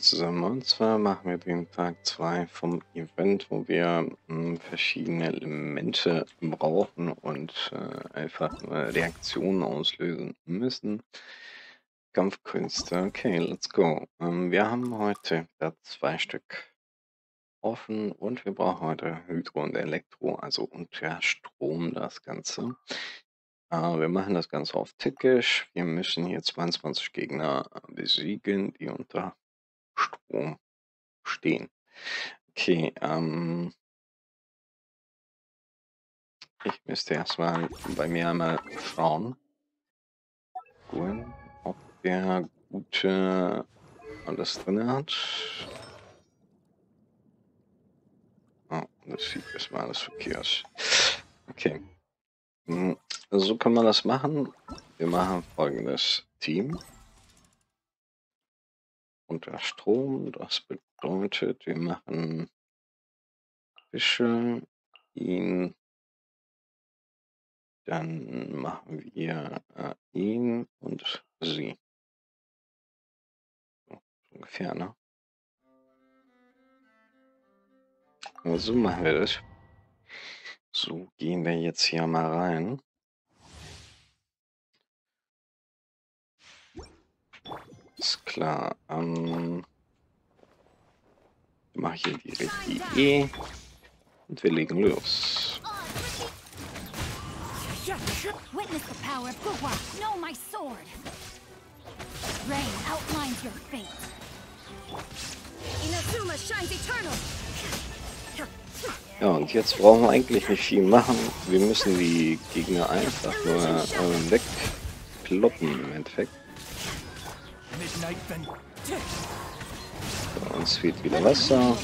zusammen. Und zwar machen wir den Tag 2 vom Event, wo wir mh, hm, verschiedene Elemente brauchen und äh, einfach eine Reaktion auslösen müssen. Kampfkünste, okay, let's go. Ähm, wir haben heute da zwei Stück offen und wir brauchen heute Hydro und Elektro, also unter Strom das Ganze. Äh, wir machen das Ganze auf Tickisch. Wir müssen hier 22 Gegner äh, besiegen, die unter Strom stehen. Okay, ähm, ich müsste erstmal bei mir einmal schauen, ob der gute alles drin hat. Oh, das sieht erstmal alles verkehrt. Okay. Hm, so kann man das machen. Wir machen folgendes Team. Unter Strom, das bedeutet, wir machen Fische, ihn, dann machen wir äh, ihn und sie. So, ungefähr, ne? So machen wir das. So, gehen wir jetzt hier mal rein. Klar. Ähm, mache hier direkt die E. Und wir legen los. Witness the power of Guwa. Know my sword. Rain outlines your fate. Inazuma shines eternal. Ja, und jetzt brauchen wir eigentlich nicht viel machen. Wir müssen die Gegner einfach nur äh, wegkloppen im Endeffekt. Uns fehlt wieder Wasser.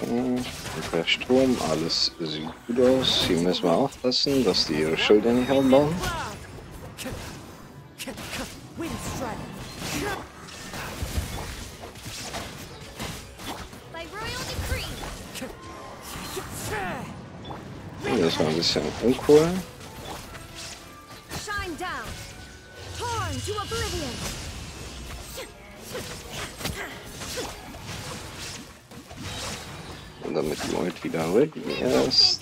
Okay, der Strom, alles sieht gut aus. Hier müssen wir aufpassen, dass die ihre Schilder nicht aufbauen. Das war ein bisschen uncool. Damit Lloyd wieder ready ist.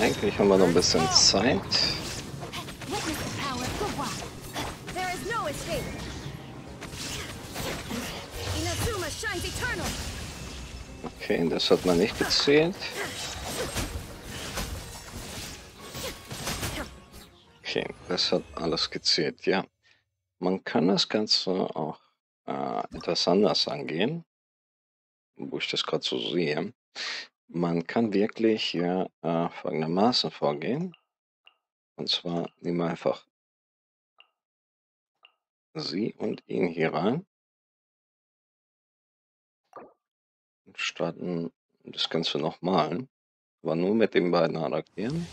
Eigentlich haben wir noch ein bisschen Zeit. Okay, das hat man nicht gezählt. Okay, das hat alles gezählt, ja. Man kann das Ganze auch äh, etwas anders angehen, wo ich das gerade so sehe. Man kann wirklich hier äh, folgendermaßen vorgehen. Und zwar nehmen wir einfach sie und ihn hier rein. Und starten das Ganze nochmal. Aber nur mit den beiden Charakteren.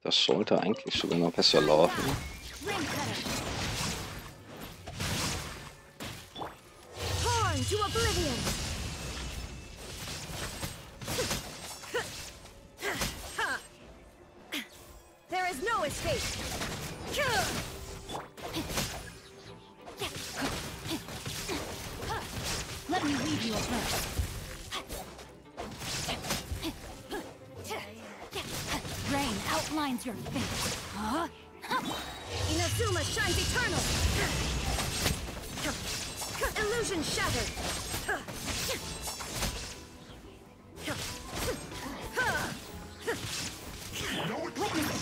Das sollte eigentlich sogar noch besser laufen. To oblivion! There is no escape! Let me lead you a verse. Rain outlines your fate. Huh? Inazuma shines eternal! Illusion shattered!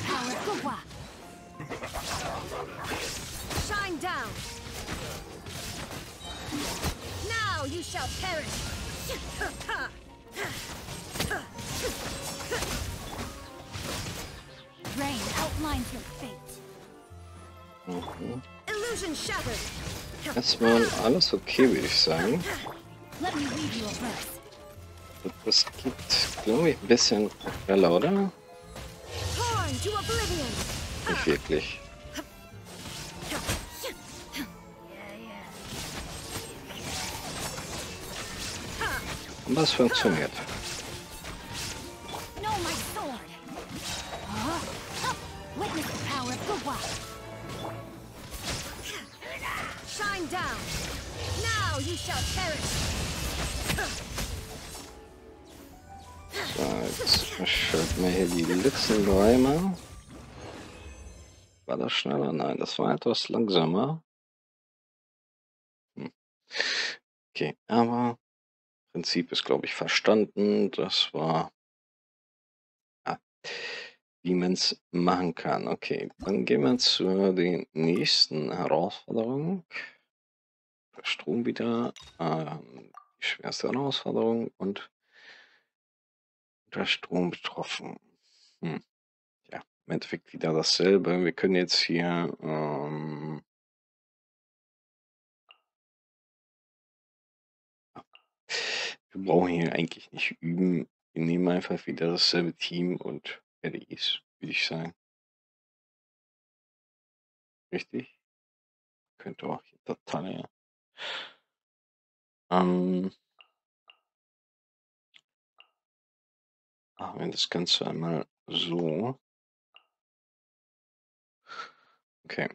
Power of Shine down! Now you shall perish! Rain outlines your fate. Mm -hmm. Illusion shattered! Erstmal alles okay, würde ich sagen. Das gibt, glaube ich, ein bisschen schneller, oder? Nicht wirklich. Aber es funktioniert. So, jetzt schalten wir hier die letzten dreimal. War das schneller? Nein, das war etwas langsamer. Hm. Okay, aber Prinzip ist, glaube ich, verstanden. Das war, ah, wie man es machen kann. Okay, dann gehen wir zu den nächsten Herausforderungen. Strom wieder, ähm, die schwerste Herausforderung und unter Strom betroffen. Hm. Ja, im Endeffekt wieder dasselbe. Wir können jetzt hier ähm, Wir brauchen hier eigentlich nicht üben. Wir nehmen einfach wieder dasselbe Team und fertig ist, würde ich sagen. Richtig? Könnte auch hier Datei. Ähm, machen wir das Ganze einmal so. Okay.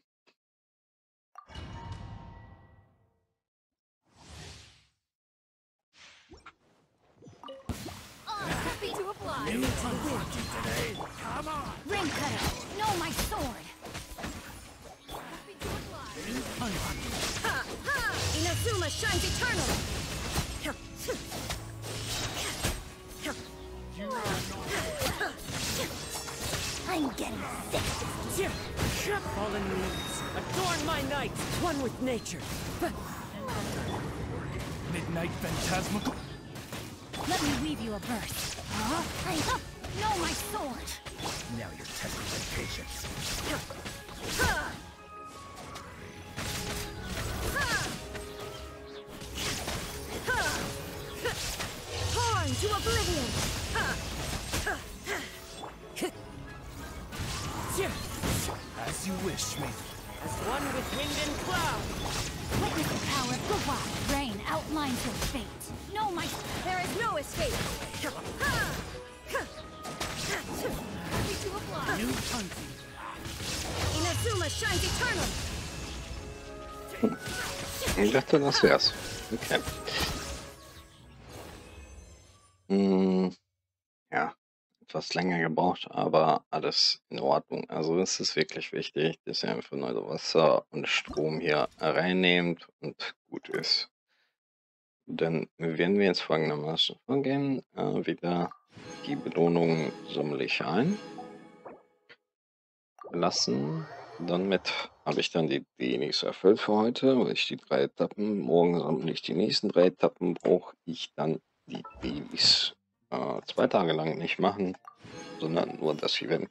Ring cutter, no my sword. Inazuma shines eternal. I'm getting sick. Fallen leaves, adorn my night, one with nature. Midnight phantasmal. Let me weave you a verse. Huh? I know my sword. Now you're testing my patience. outlines your fate. No, my... There is no escape. New hunting. Inazuma shines eternal. Ich dachte, das wär's. Okay. Hm, ja, etwas länger gebraucht, aber alles in Ordnung. Also es ist wirklich wichtig, dass ihr einfach nur Wasser und Strom hier reinnehmt und gut ist. Dann werden wir jetzt folgendermaßen vorgehen. Äh, wieder die Belohnung sammle ich ein. Lassen. Damit habe ich dann die, die erfüllt für heute, weil ich die drei Etappen, morgen sammle ich die nächsten drei Etappen, brauche ich dann die Babys äh, zwei Tage lang nicht machen, sondern nur das Event.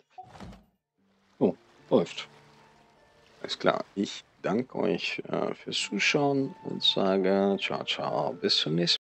So, läuft. Alles klar, ich danke euch äh, fürs Zuschauen und sage ciao, ciao, bis zum nächsten Mal.